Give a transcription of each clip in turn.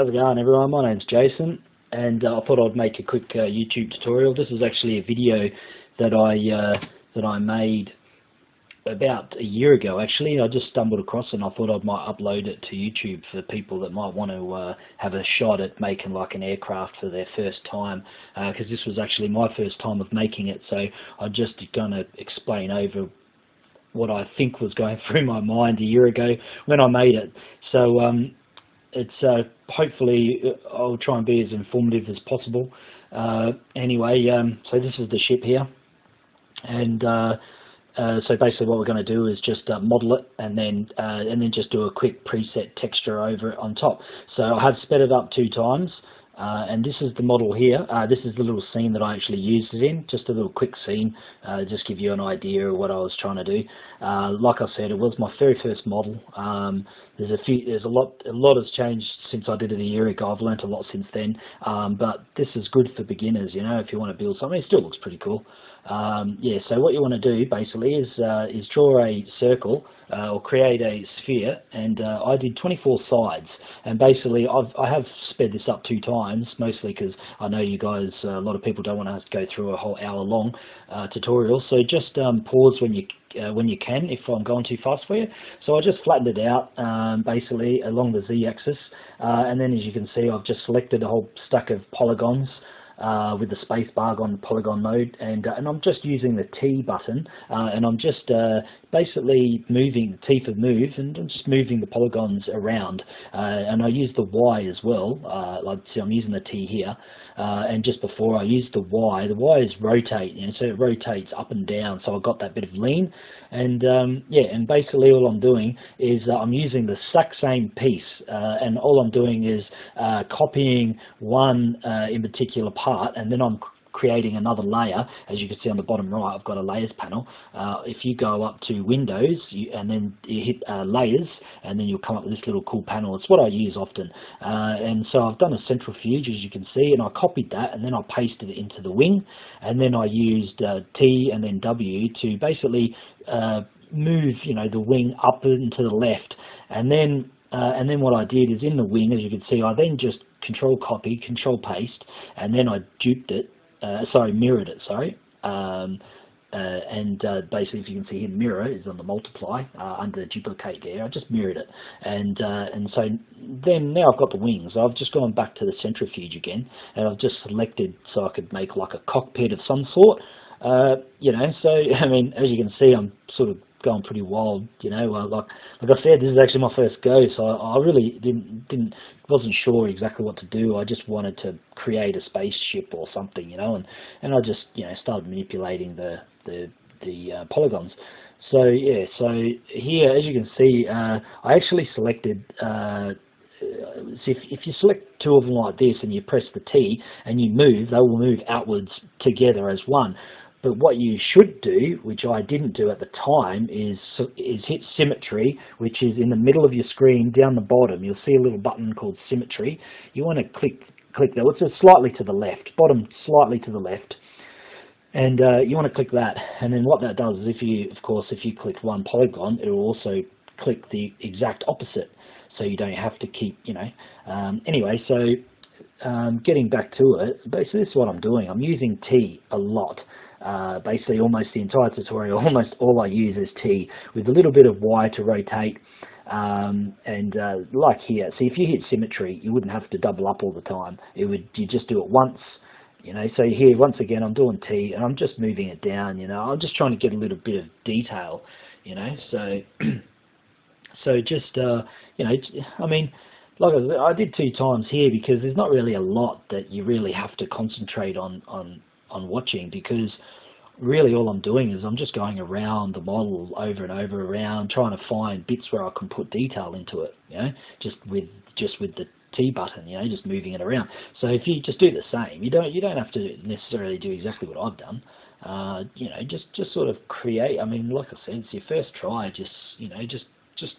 How's it going everyone? My name's Jason and uh, I thought I'd make a quick uh, YouTube tutorial. This is actually a video that I uh, that I made about a year ago actually. I just stumbled across it and I thought I might upload it to YouTube for people that might want to uh, have a shot at making like an aircraft for their first time because uh, this was actually my first time of making it so I'm just going to explain over what I think was going through my mind a year ago when I made it. So um, it's uh, hopefully uh, I'll try and be as informative as possible. Uh, anyway, um, so this is the ship here, and uh, uh so basically what we're going to do is just uh, model it and then and then just do a quick preset texture over it on top. So I have sped it up two times. Uh, and this is the model here. Uh, this is the little scene that I actually used it in. Just a little quick scene, uh, just give you an idea of what I was trying to do. Uh, like I said, it was my very first model. Um, there's a few, there's a lot, a lot has changed since I did it a year ago. I've learnt a lot since then. Um, but this is good for beginners. You know, if you want to build something, it still looks pretty cool. Um, yeah, so what you want to do basically is uh, is draw a circle uh, or create a sphere, and uh, I did 24 sides. And basically, I've I have sped this up two times, mostly because I know you guys, uh, a lot of people don't want to go through a whole hour long uh, tutorial. So just um, pause when you uh, when you can if I'm going too fast for you. So I just flattened it out um, basically along the z-axis, and then as you can see, I've just selected a whole stack of polygons uh, with the space bar on polygon mode. And uh, and I'm just using the T button uh, and I'm just uh, basically moving T for move and I'm just moving the polygons around. Uh, and I use the Y as well uh, like see I'm using the T here. And just before I use the Y the Y is rotate know, so it rotates up and down. So I got that bit of lean and um, yeah and basically all I'm doing is I'm using the exact same piece uh, and all I'm doing is uh, copying one uh, in particular part part and then I'm creating another layer. As you can see on the bottom right I've got a layers panel. Uh, if you go up to windows you, and then you hit uh, layers and then you'll come up with this little cool panel. It's what I use often. Uh, and so I've done a centrifuge as you can see and I copied that and then I pasted it into the wing. And then I used uh, T and then W to basically uh, move you know the wing up and to the left. And then uh, and then what I did is in the wing, as you can see, I then just control copy, control paste, and then I duped it, uh, sorry, mirrored it, sorry. Um, uh, and uh, basically, if you can see here, mirror is on the multiply uh, under duplicate there. I just mirrored it, and uh, and so then now I've got the wings. I've just gone back to the centrifuge again, and I've just selected so I could make like a cockpit of some sort. Uh, you know, so I mean, as you can see, I'm sort of going pretty wild. You know, uh, like like I said, this is actually my first go, so I, I really didn't didn't wasn't sure exactly what to do. I just wanted to create a spaceship or something, you know, and and I just you know started manipulating the the the uh, polygons. So yeah, so here as you can see, uh, I actually selected. Uh, so if, if you select two of them like this and you press the T and you move, they will move outwards together as one. But what you should do, which I didn't do at the time, is is hit symmetry, which is in the middle of your screen down the bottom. You'll see a little button called symmetry. You want to click click that. It's slightly to the left, bottom slightly to the left. And uh, you want to click that. And then what that does is if you, of course, if you click one polygon, it will also click the exact opposite. So you don't have to keep, you know. Um, anyway, so um, getting back to it, basically this is what I'm doing. I'm using T a lot uh, basically almost the entire tutorial, almost all I use is T with a little bit of Y to rotate. Um, and uh, like here, see if you hit symmetry, you wouldn't have to double up all the time. It would you just do it once, you know. So here, once again, I'm doing T and I'm just moving it down. You know, I'm just trying to get a little bit of detail. You know, so so just uh, you know, I mean, like I did two times here because there's not really a lot that you really have to concentrate on on on watching because really all I'm doing is I'm just going around the model over and over around trying to find bits where I can put detail into it, you know, just with just with the T button, you know, just moving it around. So if you just do the same, you don't you don't have to necessarily do exactly what I've done. Uh, you know, just just sort of create. I mean, like I said, it's your first try. Just you know, just just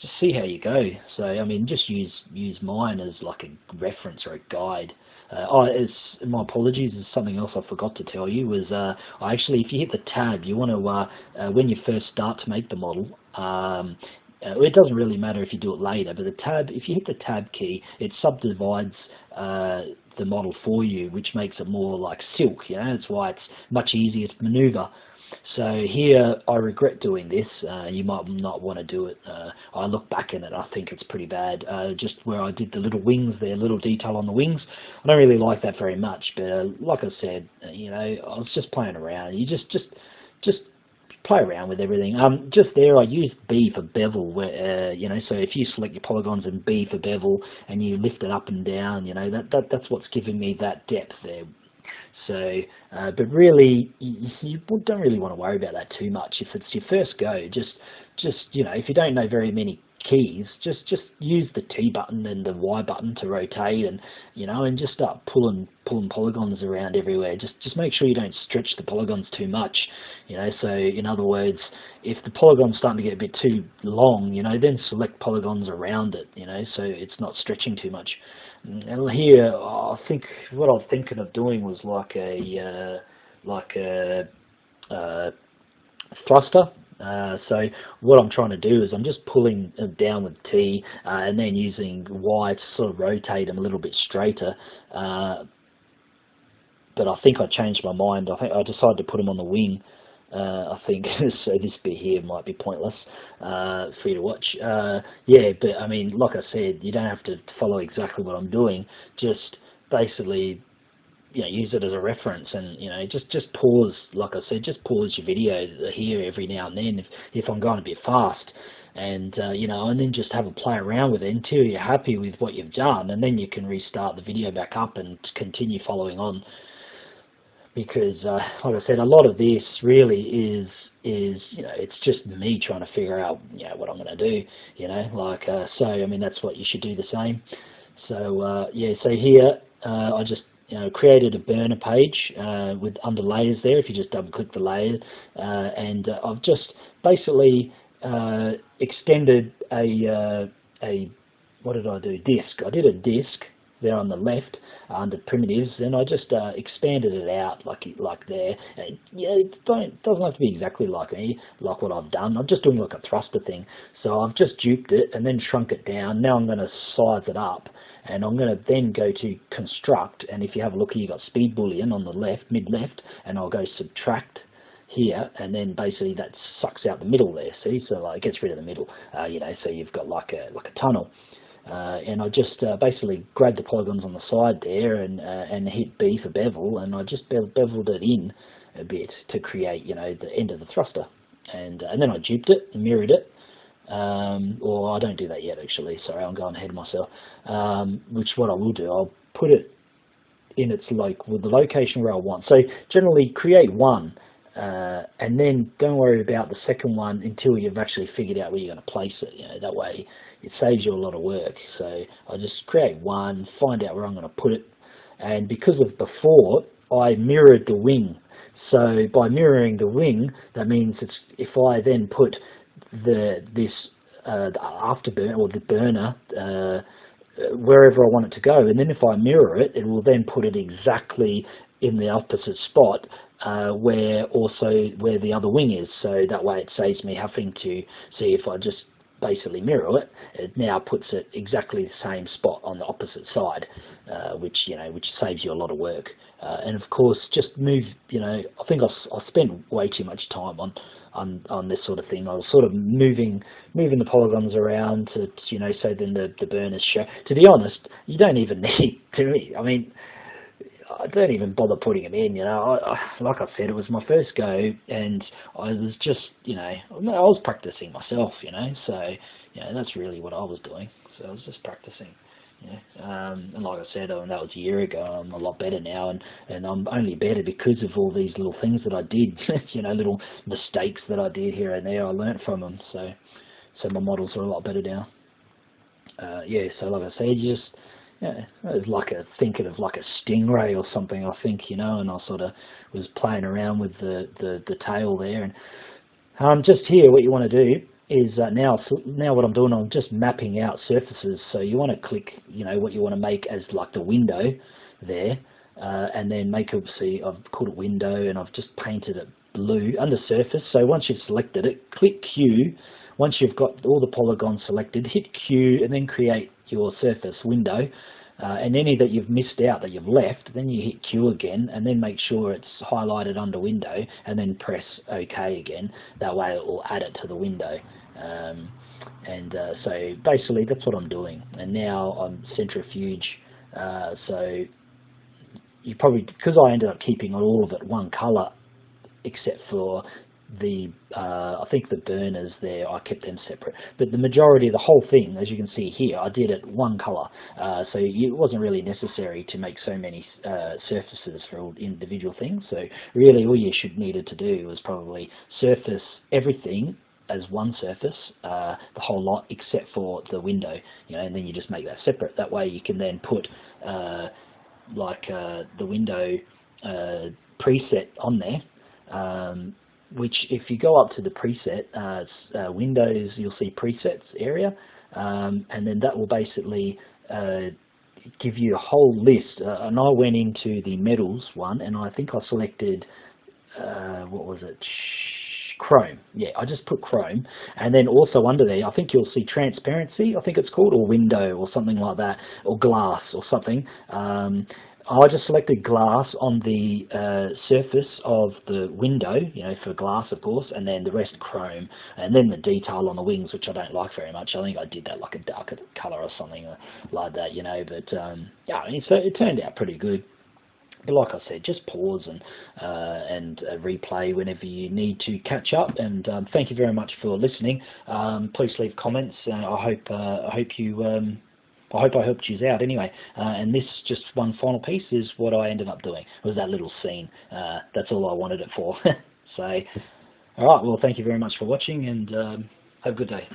just see how you go. So I mean, just use use mine as like a reference or a guide. Uh, oh, it's, my apologies. There's something else I forgot to tell you. Was uh, actually, if you hit the tab, you want to uh, uh, when you first start to make the model, um, uh, it doesn't really matter if you do it later, but the tab, if you hit the tab key, it subdivides uh, the model for you, which makes it more like silk, know, that's why it's much easier to maneuver. So here, I regret doing this. Uh, you might not want to do it. Uh, I look back in it, I think it's pretty bad. Uh, just where I did the little wings there, little detail on the wings. I don't really like that very much, but uh, like I said, uh, you know, I was just playing around. You just, just, just play around with everything. Um, just there, I used B for bevel, where uh, you know, so if you select your polygons and B for bevel, and you lift it up and down, you know, that, that that's what's giving me that depth there. So, uh, but really, you, don't really want to worry about that too much. If it's your first go, just just you know, if you don't know very many keys, just just use the T button and the Y button to rotate, and you know, and just start pulling pulling polygons around everywhere. Just just make sure you don't stretch the polygons too much. You know, so in other words, if the polygon's starting to get a bit too long, you know, then select polygons around it. You know, so it's not stretching too much. And here, I think what I was thinking of doing was like a uh, like a uh, thruster uh, so what I'm trying to do is I'm just pulling them down with T uh, and then using Y to sort of rotate them a little bit straighter. Uh, but I think I changed my mind. I think I decided to put them on the wing. Uh, I think so. This bit here might be pointless uh, for you to watch. yeah, but I mean, like I said, you don't have to follow exactly what I'm doing. Just basically you know, use it as a reference and, you know, just, just pause, like I said, just pause your video here every now and then if, if I'm going a bit fast and, uh, you know, and then just have a play around with it until you're happy with what you've done and then you can restart the video back up and continue following on because, uh, like I said, a lot of this really is is you know it's just me trying to figure out you know what I'm going to do you know like uh, so I mean that's what you should do the same so uh, yeah so here uh, I just you know, created a burner page uh, with under layers there. If you just double click the layer, uh, and uh, I've just basically uh, extended a uh, a what did I do? Disk. I did a disk there on the left under primitives, and I just uh, expanded it out like like there. And, yeah, it doesn't have to be exactly like me, like what I've done. I'm just doing like a thruster thing. So I've just duped it and then shrunk it down. Now I'm going to size it up and I'm going to then go to construct and if you have a look here you've got speed boolean on the left mid left and I'll go subtract here and then basically that sucks out the middle there see so like it gets rid of the middle uh, you know so you've got like a like a tunnel uh, and I just uh, basically grabbed the polygons on the side there and uh, and hit B for bevel and I just beveled it in a bit to create you know the end of the thruster. And uh, and then I duped it and mirrored it. Um, or I don't do that yet actually, sorry, I'm going ahead of myself, um, which what I will do, I'll put it in its like with the location where I want. So generally create one uh, and then don't worry about the second one until you've actually figured out where you're going to place it. You know, that way it saves you a lot of work. So I just create one, find out where I'm going to put it, and because of before, I mirrored the wing. So by mirroring the wing, that means it's if I then put the this uh, the afterburner or the burner uh, wherever I want it to go. And then if I mirror it, it will then put it exactly in the opposite spot uh, where also where the other wing is. So that way it saves me having to see if I just basically mirror it, it now puts it exactly the same spot on the opposite side, uh, which you know which saves you a lot of work. Uh, and of course, just move. You know, I think I, I spent way too much time on on on this sort of thing. I was sort of moving moving the polygons around to you know so then the the burners show. To be honest, you don't even need to. I mean. I don't even bother putting them in, you know. I, I, like I said, it was my first go, and I was just, you know, I was practicing myself, you know. So, you know, that's really what I was doing. So I was just practicing. Yeah. Um, and like I said, um, that was a year ago. I'm a lot better now, and, and I'm only better because of all these little things that I did. you know, little mistakes that I did here and there. I learnt from them, so so my models are a lot better now. Uh, yeah. So like I said, just yeah, it was like a thinking of like a stingray or something. I think you know, and I sort of was playing around with the the, the tail there, and um, just here, what you want to do is uh, now now what I'm doing, I'm just mapping out surfaces. So you want to click, you know, what you want to make as like the window there, uh, and then make it. See, I've called it window, and I've just painted it blue under surface. So once you've selected it, click Q. once you've got all the polygons selected, hit Q and then create your surface window. Uh, and any that you've missed out that you've left, then you hit Q again and then make sure it's highlighted under window and then press OK again. That way it will add it to the window. Um, and uh, so basically that's what I'm doing. And now I'm centrifuge, uh, so you probably, because I ended up keeping all of it one colour except for the uh, I think the burners there I kept them separate. But the majority of the whole thing as you can see here I did it one color. Uh, so it wasn't really necessary to make so many uh, surfaces for all individual things. So really all you should needed to do was probably surface everything as one surface, uh, the whole lot, except for the window, you know, and then you just make that separate. That way you can then put uh, like uh, the window uh, preset on there, um, which if you go up to the preset, uh, uh, Windows, you'll see presets area, um, and then that will basically give you a whole list. and I went into the metals one, and I think I selected, what was it, Chrome. Yeah, I just put Chrome. And then also under there, I think you'll see transparency, I think it's called, or window or something like that, or glass or something. Um, I just selected glass on the uh, surface of the window, you know, for glass, of course, and then the rest chrome, and then the detail on the wings, which I don't like very much. I think I did that like a darker colour or something like that, you know. But um, yeah, I mean, so it turned out pretty good. But like I said, just pause and uh, and uh, replay whenever you need to catch up. And um, thank you very much for listening. Um, please leave comments. Uh, I hope uh, I hope you. I hope I helped you out anyway. Uh, and this just one final piece is what I ended up doing. It was that little scene. Uh, that's all I wanted it for. so, all right. Well, thank you very much for watching, and um, have a good day.